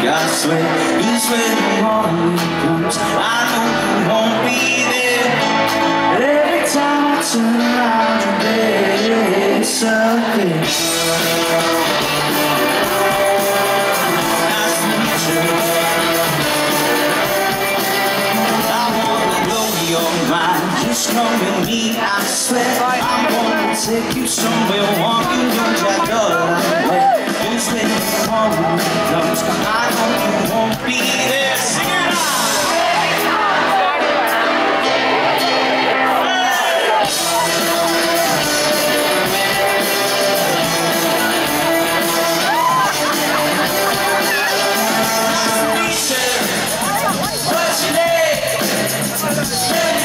I swear, you swear the morning comes, I know you won't be there. Every time I turn around, you're there, so clear. Nice meet. I wanna blow your mind. Just with me, I swear. I'm gonna take you somewhere, walk you down that other I know you won't be there. Sing it out.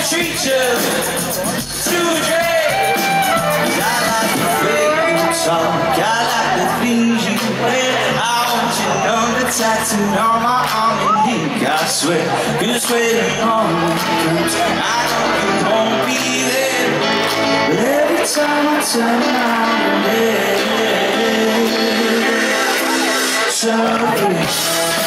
Treat you to a drink. I like the way you talk. I like the things you tattooed on my arm in ink. I swear, cause the morning comes, I know you won't be there. But every time I turn around, you're there. So.